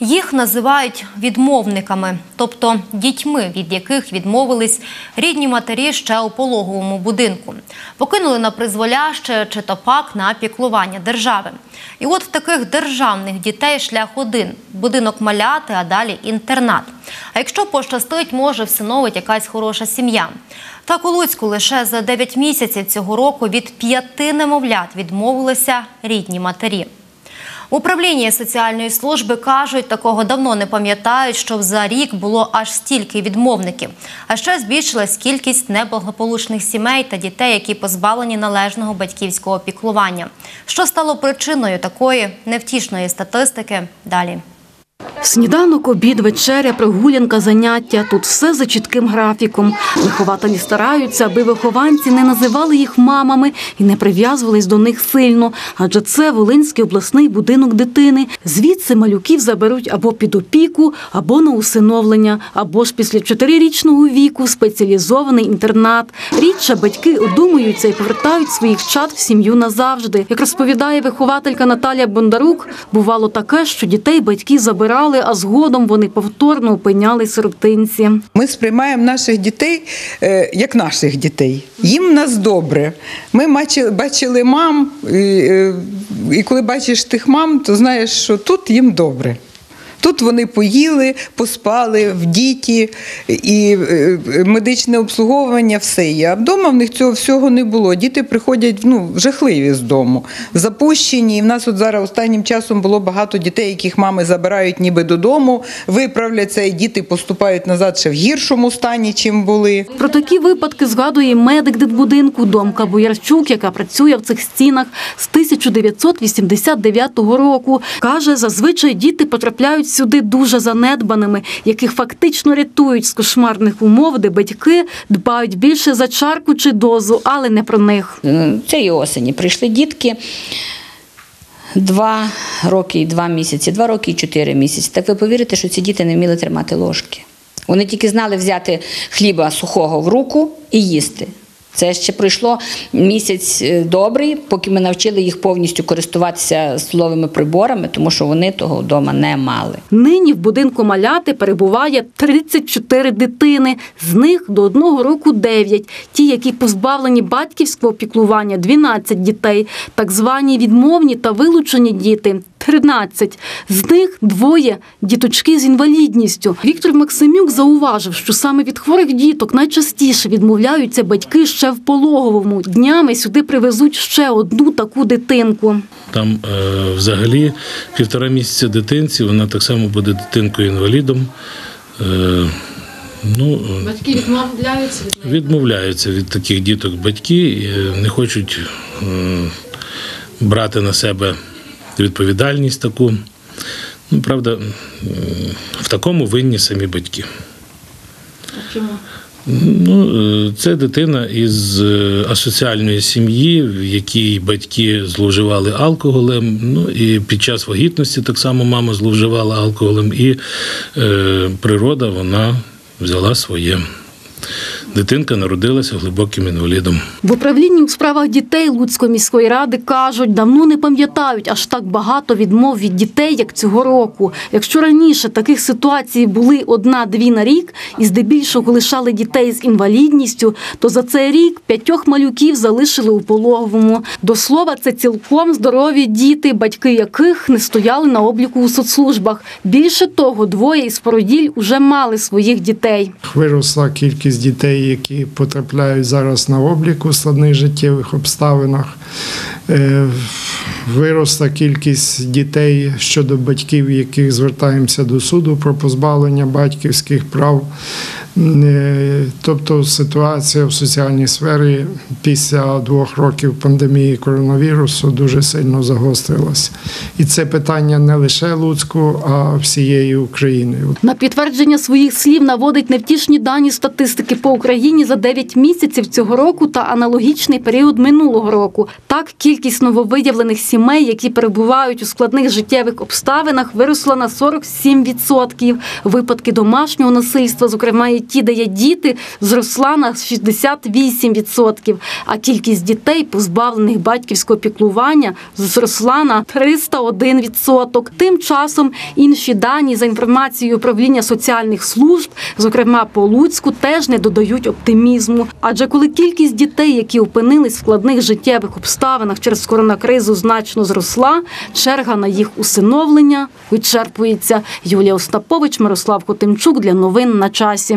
Їх називають відмовниками, тобто дітьми, від яких відмовились рідні матері ще у пологовому будинку. Покинули на призволяще чи то пак на піклування держави. І от в таких державних дітей шлях один – будинок маляти, а далі інтернат. А якщо пощастить, може всиновить якась хороша сім'я. Так у Луцьку лише за 9 місяців цього року від п'яти немовлят відмовилися рідні матері. В управлінні соціальної служби кажуть, такого давно не пам'ятають, щоб за рік було аж стільки відмовників. А ще збільшилась кількість неблагополучних сімей та дітей, які позбавлені належного батьківського піклування. Що стало причиною такої невтішної статистики? Далі. Сніданок, обід, вечеря, прогулянка, заняття. Тут все за чітким графіком. Вихователі стараються, аби вихованці не називали їх мамами і не прив'язувались до них сильно. Адже це Волинський обласний будинок дитини. Звідси малюків заберуть або під опіку, або на усиновлення, або ж після чотирирічного віку спеціалізований інтернат. Рідше батьки одумуються і повертають своїх чад в сім'ю назавжди. Як розповідає вихователька Наталія Бондарук, бувало таке, що дітей батьки забирали, а згодом вони повторно опиняли сиротинці. Ми сприймаємо наших дітей е, як наших дітей. Їм нас добре. Ми бачили, бачили мам, е, і коли бачиш тих мам, то знаєш, що тут їм добре. Тут вони поїли, поспали в діті, і е, медичне обслуговування все є. А вдома в них цього всього не було. Діти приходять ну, жахливі з дому, запущені. І в нас от зараз останнім часом було багато дітей, яких мами забирають ніби додому, виправляться, і діти поступають назад ще в гіршому стані, чим були. Про такі випадки згадує медик дитбудинку Домка Боярчук, яка працює в цих стінах з 1989 року. Каже, зазвичай діти потрапляють сюди дуже занедбаними, яких фактично рятують з кошмарних умов, де батьки дбають більше за чарку чи дозу, але не про них. Цієї осені прийшли дітки. Два роки і два місяці, два роки і чотири місяці. Так ви повірите, що ці діти не вміли тримати ложки. Вони тільки знали взяти хліба сухого в руку і їсти. Це ще пройшло місяць е, добрий, поки ми навчили їх повністю користуватися столовими приборами, тому що вони того вдома не мали. Нині в будинку маляти перебуває 34 дитини, з них до одного року 9. Ті, які позбавлені батьківського піклування, 12 дітей, так звані відмовні та вилучені діти. 13. З них двоє діточки з інвалідністю. Віктор Максимюк зауважив, що саме від хворих діток найчастіше відмовляються батьки ще в пологовому. Днями сюди привезуть ще одну таку дитинку. Там е, взагалі півтора місяця дитинці, вона так само буде дитинкою-інвалідом. Е, ну, Батьки відмовляються від відмовляються від таких діток батьки, не хочуть е, брати на себе відповідальність таку. Ну, правда, в такому винні самі батьки. Чому? Ну, е, це дитина із е, асоціальної сім'ї, в якій батьки зловживали алкоголем. Ну і під час вагітності так само мама зловживала алкоголем, і е, природа вона взяла своє. Дитинка народилася глибоким інвалідом. В управлінні у справах дітей Луцької міської ради кажуть, давно не пам'ятають аж так багато відмов від дітей, як цього року. Якщо раніше таких ситуацій були одна-дві на рік і здебільшого лишали дітей з інвалідністю, то за цей рік п'ятьох малюків залишили у пологовому. До слова, це цілком здорові діти, батьки яких не стояли на обліку у соцслужбах. Більше того, двоє із породіль уже мали своїх дітей. Виросла кількість дітей, які потрапляють зараз на облік у складних життєвих обставинах. Е, Виросла кількість дітей щодо батьків, яких звертаємося до суду про позбавлення батьківських прав. Е, Тобто ситуація в соціальній сфері після двох років пандемії коронавірусу дуже сильно загострилася. І це питання не лише Луцьку, а всієї України. На підтвердження своїх слів наводить невтішні дані статистики по Україні за 9 місяців цього року та аналогічний період минулого року. Так, кількість Кількість нововиявлених сімей, які перебувають у складних життєвих обставинах, виросла на 47%. Випадки домашнього насильства, зокрема і ті, де є діти, зросла на 68%. А кількість дітей, позбавлених батьківського піклування, зросла на 301%. Тим часом інші дані за інформацією управління соціальних служб, зокрема по Луцьку, теж не додають оптимізму. Адже коли кількість дітей, які опинились в складних життєвих обставинах через коронакризу, значно зросла, черга на їх усиновлення вичерпується. Юлія Остапович, Мирослав Котимчук для новин на часі.